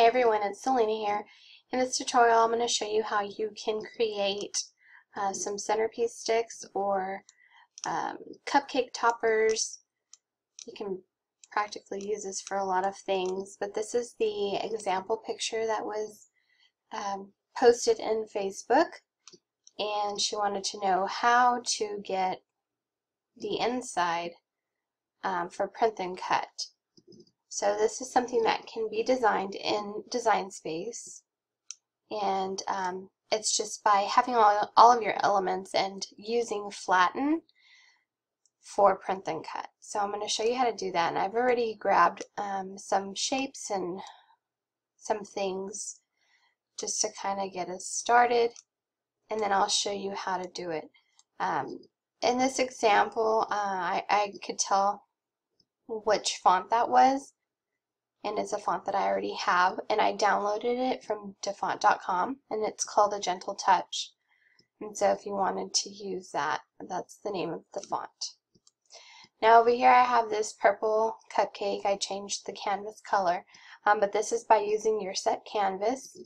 Hey everyone, it's Selena here. In this tutorial I'm going to show you how you can create uh, some centerpiece sticks or um, cupcake toppers. You can practically use this for a lot of things, but this is the example picture that was um, posted in Facebook and she wanted to know how to get the inside um, for print and cut. So this is something that can be designed in Design Space and um, it's just by having all, all of your elements and using flatten for print and cut. So I'm going to show you how to do that and I've already grabbed um, some shapes and some things just to kind of get us started and then I'll show you how to do it. Um, in this example uh, I, I could tell which font that was and it's a font that I already have and I downloaded it from dafont.com and it's called a gentle touch. And so if you wanted to use that that's the name of the font. Now over here I have this purple cupcake. I changed the canvas color um, but this is by using your set canvas.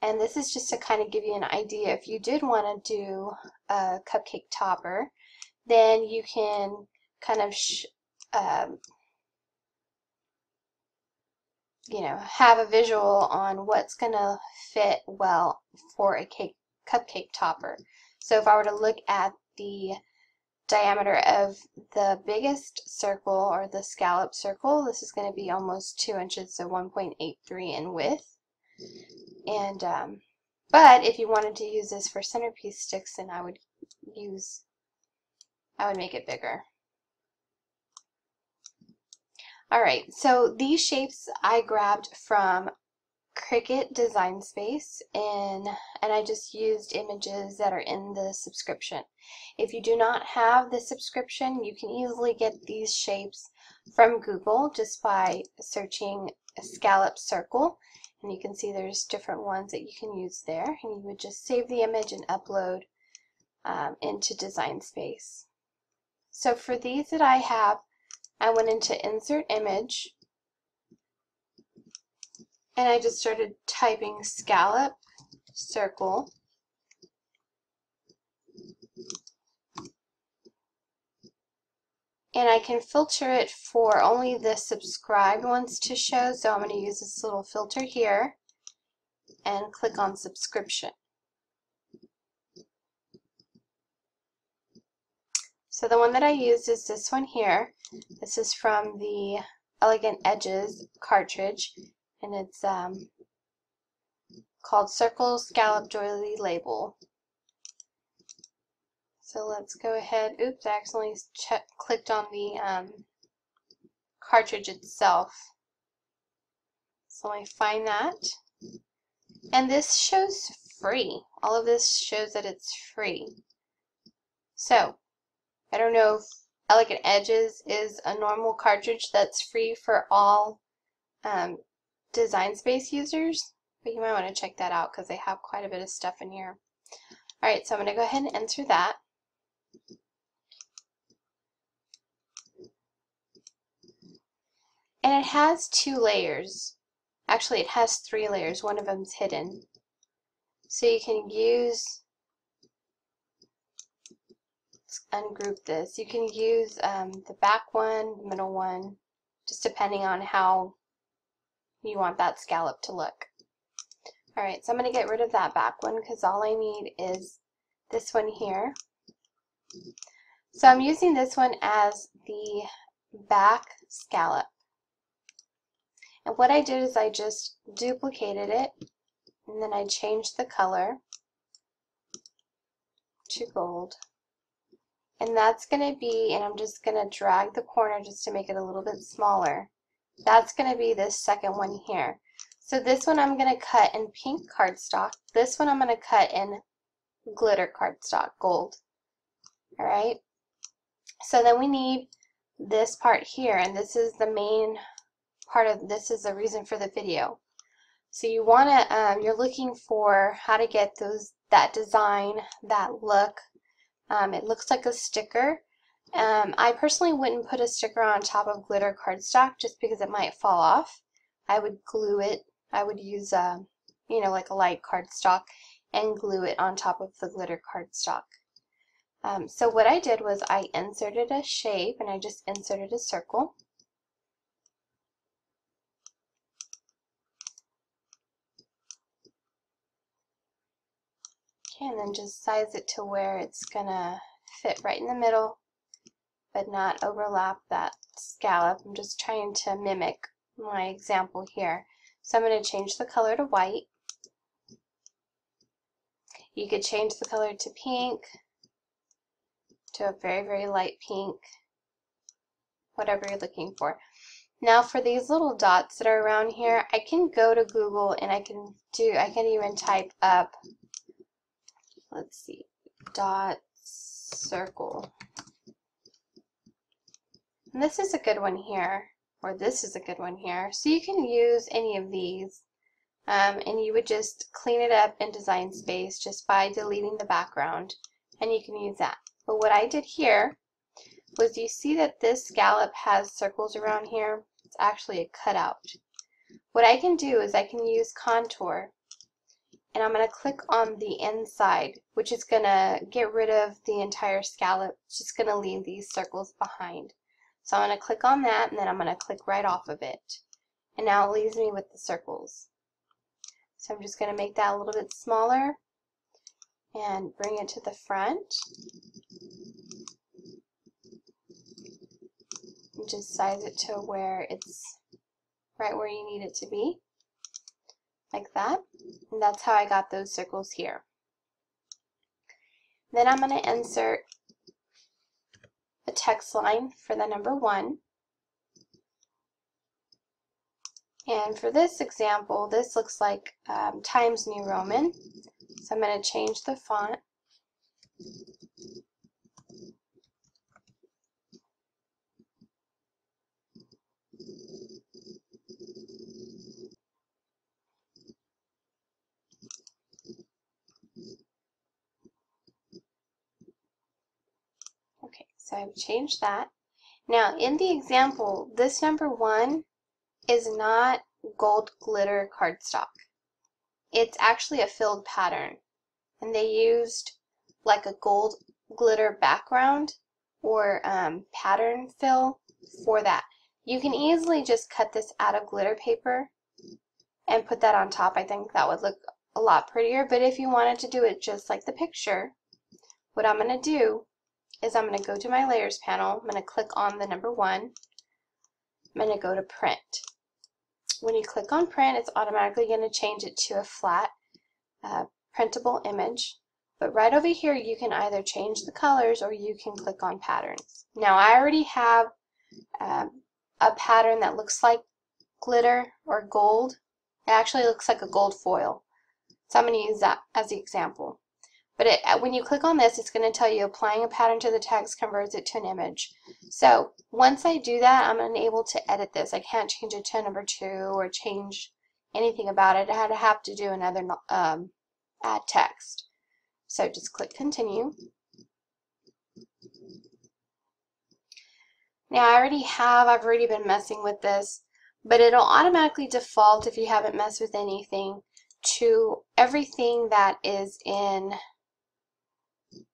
And this is just to kind of give you an idea. If you did want to do a cupcake topper then you can kind of um, you know, have a visual on what's going to fit well for a cake cupcake topper. So if I were to look at the diameter of the biggest circle or the scallop circle, this is going to be almost 2 inches, so 1.83 in width. And um, But if you wanted to use this for centerpiece sticks, then I would use, I would make it bigger. Alright, so these shapes I grabbed from Cricut Design Space and, and I just used images that are in the subscription. If you do not have the subscription, you can easily get these shapes from Google just by searching scallop circle and you can see there's different ones that you can use there and you would just save the image and upload um, into Design Space. So for these that I have, I went into insert image and I just started typing scallop circle and I can filter it for only the subscribed ones to show so I'm going to use this little filter here and click on subscription So the one that I used is this one here. This is from the Elegant Edges cartridge, and it's um, called Circle Scallop Doily Label. So let's go ahead. Oops, I accidentally clicked on the um, cartridge itself. So let me find that. And this shows free. All of this shows that it's free. So I don't know Elegant Edges is a normal cartridge that's free for all um, Design Space users, but you might want to check that out because they have quite a bit of stuff in here. Alright, so I'm going to go ahead and enter that. And it has two layers. Actually, it has three layers. One of them's hidden. So you can use ungroup this. You can use um, the back one, the middle one, just depending on how you want that scallop to look. Alright, so I'm going to get rid of that back one because all I need is this one here. So I'm using this one as the back scallop. And what I did is I just duplicated it and then I changed the color to gold. And that's going to be, and I'm just going to drag the corner just to make it a little bit smaller. That's going to be this second one here. So this one I'm going to cut in pink cardstock. This one I'm going to cut in glitter cardstock, gold. Alright? So then we need this part here, and this is the main part of, this is the reason for the video. So you want to, um, you're looking for how to get those, that design, that look, um, it looks like a sticker. Um, I personally wouldn't put a sticker on top of glitter cardstock just because it might fall off. I would glue it I would use, a, you know, like a light cardstock and glue it on top of the glitter cardstock. Um, so what I did was I inserted a shape and I just inserted a circle. Okay, and then just size it to where it's gonna fit right in the middle, but not overlap that scallop. I'm just trying to mimic my example here. So I'm to change the color to white. You could change the color to pink, to a very, very light pink, whatever you're looking for. Now for these little dots that are around here, I can go to Google and I can do, I can even type up let's see, dot circle. And this is a good one here, or this is a good one here. So you can use any of these, um, and you would just clean it up in Design Space just by deleting the background, and you can use that. But what I did here was you see that this scallop has circles around here? It's actually a cutout. What I can do is I can use contour and I'm going to click on the inside, which is going to get rid of the entire scallop. It's just going to leave these circles behind. So I'm going to click on that, and then I'm going to click right off of it. And now it leaves me with the circles. So I'm just going to make that a little bit smaller and bring it to the front. And just size it to where it's right where you need it to be like that. And that's how I got those circles here. Then I'm going to insert a text line for the number one. And for this example, this looks like um, Times New Roman. So I'm going to change the font So I've changed that. Now in the example, this number one is not gold glitter cardstock. It's actually a filled pattern. And they used like a gold glitter background or um, pattern fill for that. You can easily just cut this out of glitter paper and put that on top. I think that would look a lot prettier. But if you wanted to do it just like the picture, what I'm going to do is I'm going to go to my layers panel. I'm going to click on the number one. I'm going to go to print. When you click on print, it's automatically going to change it to a flat uh, printable image. But right over here, you can either change the colors or you can click on patterns. Now, I already have um, a pattern that looks like glitter or gold. It actually looks like a gold foil. So I'm going to use that as the example. But it, uh, when you click on this, it's going to tell you applying a pattern to the text converts it to an image. So once I do that, I'm unable to edit this. I can't change it to number two or change anything about it. I'd have to do another um, add text. So just click continue. Now I already have, I've already been messing with this, but it'll automatically default if you haven't messed with anything to everything that is in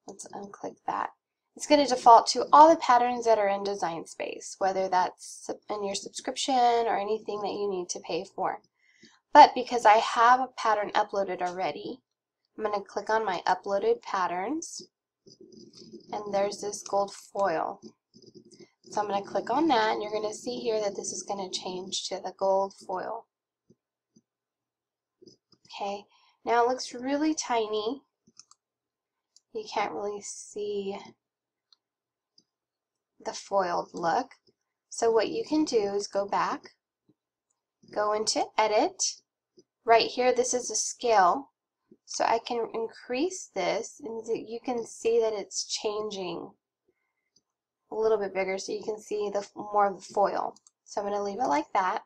Let's unclick that. It's going to default to all the patterns that are in Design Space, whether that's in your subscription or anything that you need to pay for. But because I have a pattern uploaded already, I'm going to click on my uploaded patterns, and there's this gold foil. So I'm going to click on that, and you're going to see here that this is going to change to the gold foil. Okay, now it looks really tiny, you can't really see the foiled look. So what you can do is go back, go into edit. Right here, this is a scale. So I can increase this and you can see that it's changing a little bit bigger so you can see the more of the foil. So I'm going to leave it like that.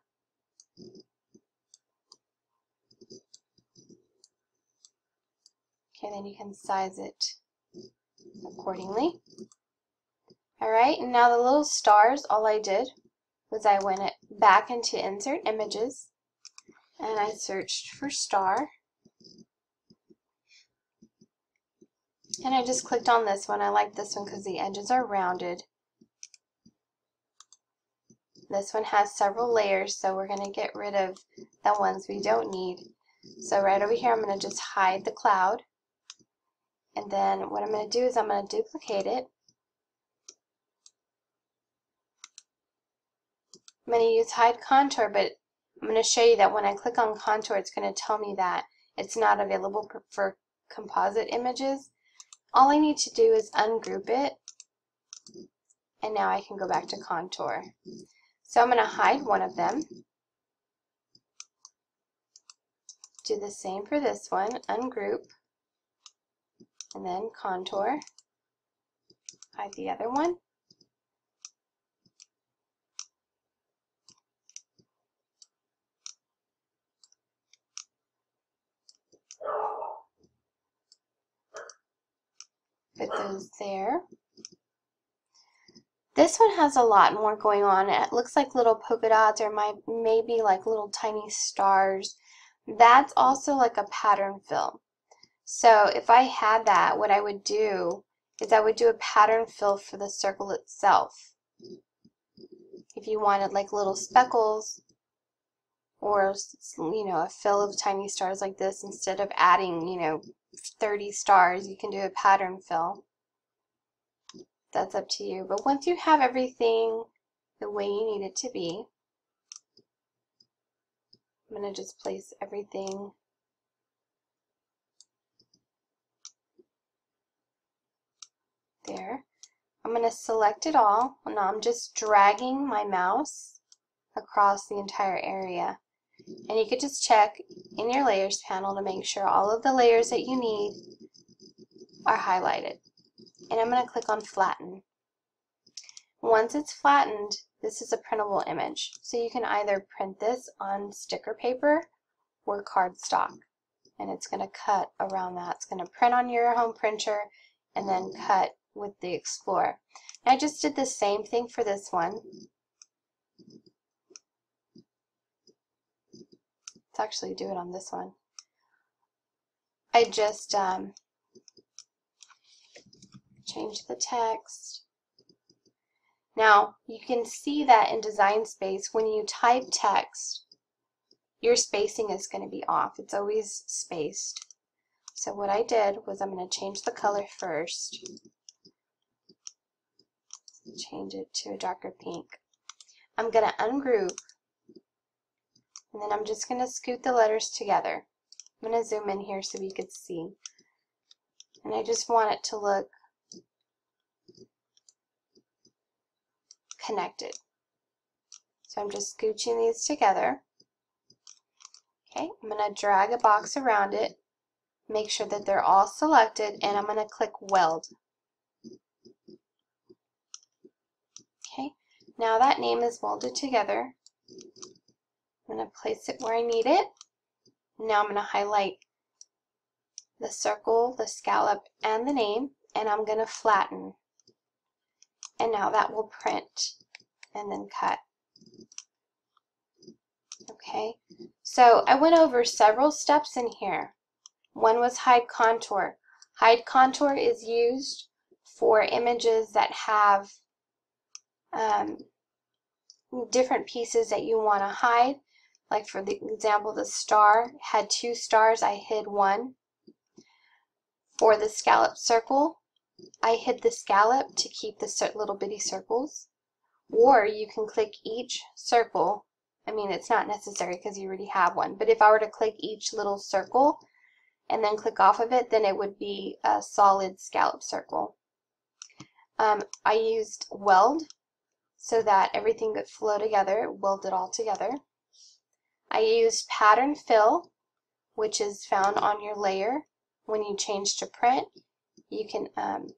Okay, then you can size it accordingly. Alright, and now the little stars, all I did was I went back into Insert Images, and I searched for star. And I just clicked on this one. I like this one because the edges are rounded. This one has several layers, so we're going to get rid of the ones we don't need. So right over here, I'm going to just hide the cloud. And then what I'm going to do is I'm going to duplicate it. I'm going to use hide contour, but I'm going to show you that when I click on contour, it's going to tell me that it's not available for composite images. All I need to do is ungroup it, and now I can go back to contour. So I'm going to hide one of them. Do the same for this one, ungroup, and then contour. Hide the other one. Put those there. This one has a lot more going on. It looks like little polka dots or my, maybe like little tiny stars. That's also like a pattern fill. So if I had that, what I would do is I would do a pattern fill for the circle itself. If you wanted like little speckles or, you know, a fill of tiny stars like this, instead of adding, you know, 30 stars, you can do a pattern fill. That's up to you. But once you have everything the way you need it to be, I'm going to just place everything there. I'm going to select it all. Now I'm just dragging my mouse across the entire area. And you could just check in your layers panel to make sure all of the layers that you need are highlighted. And I'm going to click on flatten. Once it's flattened, this is a printable image. So you can either print this on sticker paper or cardstock. And it's going to cut around that. It's going to print on your home printer and then cut with the Explorer. I just did the same thing for this one. Let's actually do it on this one. I just um, the text. Now, you can see that in Design Space, when you type text, your spacing is going to be off. It's always spaced. So what I did was I'm going to change the color first. Change it to a darker pink. I'm going to ungroup and then I'm just going to scoot the letters together. I'm going to zoom in here so we could see. And I just want it to look connected. So I'm just scooching these together. Okay, I'm going to drag a box around it, make sure that they're all selected, and I'm going to click Weld. Okay, now that name is welded together. I'm going to place it where I need it. Now I'm going to highlight the circle, the scallop, and the name, and I'm going to flatten. And now that will print and then cut. Okay, so I went over several steps in here. One was hide contour. Hide contour is used for images that have um, different pieces that you want to hide. Like for the example, the star had two stars, I hid one. For the scallop circle, I hid the scallop to keep the little bitty circles. Or you can click each circle. I mean, it's not necessary because you already have one. But if I were to click each little circle and then click off of it, then it would be a solid scallop circle. Um, I used weld so that everything could flow together, weld it all together. I used pattern fill, which is found on your layer. When you change to print, you can um,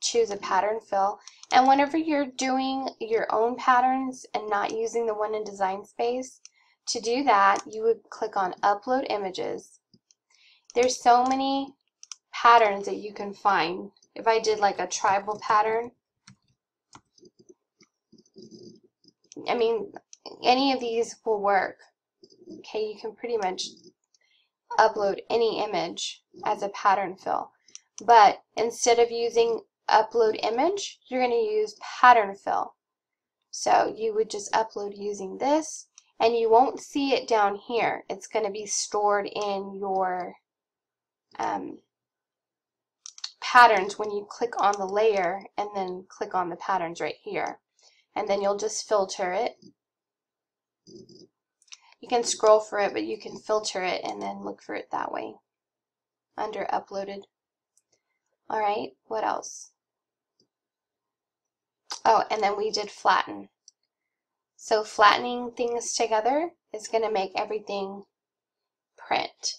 choose a pattern fill. And whenever you're doing your own patterns and not using the one in Design Space, to do that, you would click on Upload Images. There's so many patterns that you can find. If I did like a tribal pattern, I mean, any of these will work. Okay, you can pretty much upload any image as a pattern fill. But instead of using upload image, you're going to use pattern fill. So you would just upload using this and you won't see it down here. It's going to be stored in your um, patterns when you click on the layer and then click on the patterns right here. And then you'll just filter it. You can scroll for it, but you can filter it and then look for it that way under uploaded. Alright, what else? Oh, and then we did flatten. So flattening things together is going to make everything print.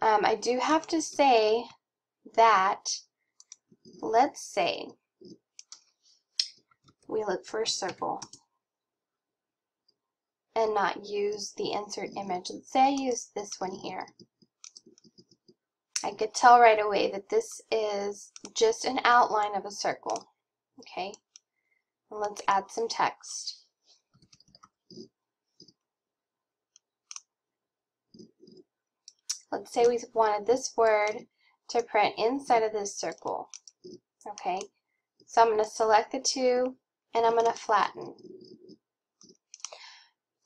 Um, I do have to say that, let's say, we look for a circle and not use the insert image. Let's say I use this one here. I could tell right away that this is just an outline of a circle. Okay, and let's add some text. Let's say we wanted this word to print inside of this circle. Okay, so I'm going to select the two and I'm going to flatten.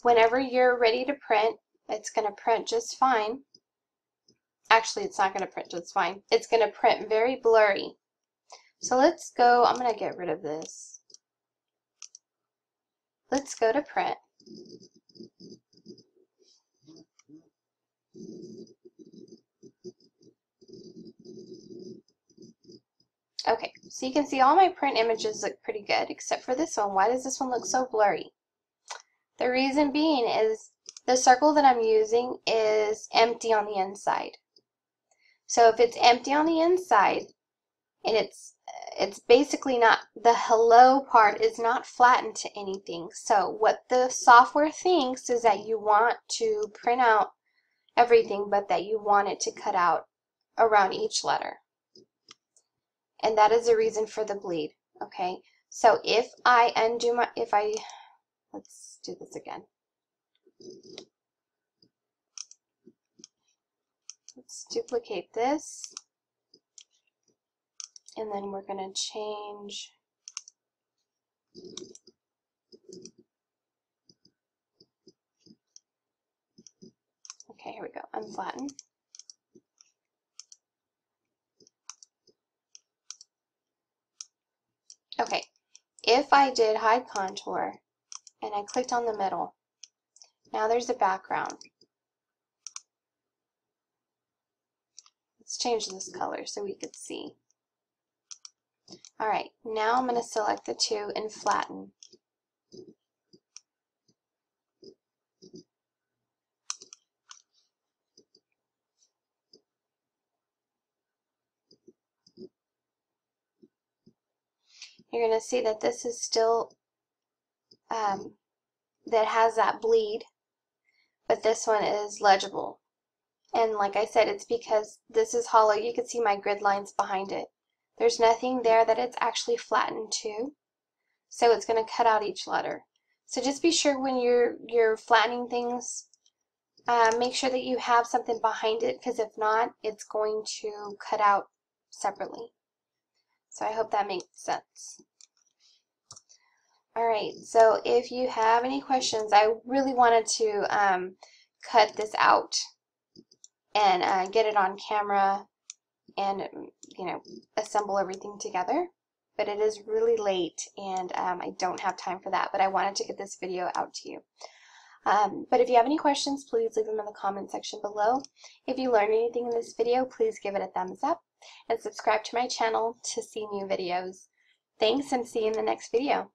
Whenever you're ready to print, it's going to print just fine. Actually, it's not going to print just fine. It's going to print very blurry. So let's go, I'm going to get rid of this. Let's go to print. Okay, so you can see all my print images look pretty good, except for this one. Why does this one look so blurry? The reason being is the circle that I'm using is empty on the inside. So if it's empty on the inside, and it's it's basically not, the hello part is not flattened to anything. So what the software thinks is that you want to print out everything, but that you want it to cut out around each letter and that is the reason for the bleed, okay? So if I undo my, if I, let's do this again. Let's duplicate this, and then we're going to change Okay, here we go. Unflatten. Okay, if I did hide contour and I clicked on the middle, now there's a background. Let's change this color so we could see. Alright, now I'm going to select the two and flatten. You're going to see that this is still, um, that has that bleed, but this one is legible. And like I said, it's because this is hollow. You can see my grid lines behind it. There's nothing there that it's actually flattened to, so it's going to cut out each letter. So just be sure when you're, you're flattening things, uh, make sure that you have something behind it, because if not, it's going to cut out separately. So I hope that makes sense. Alright, so if you have any questions, I really wanted to um, cut this out and uh, get it on camera and, you know, assemble everything together. But it is really late and um, I don't have time for that, but I wanted to get this video out to you. Um, but if you have any questions, please leave them in the comment section below. If you learned anything in this video, please give it a thumbs up and subscribe to my channel to see new videos. Thanks and see you in the next video.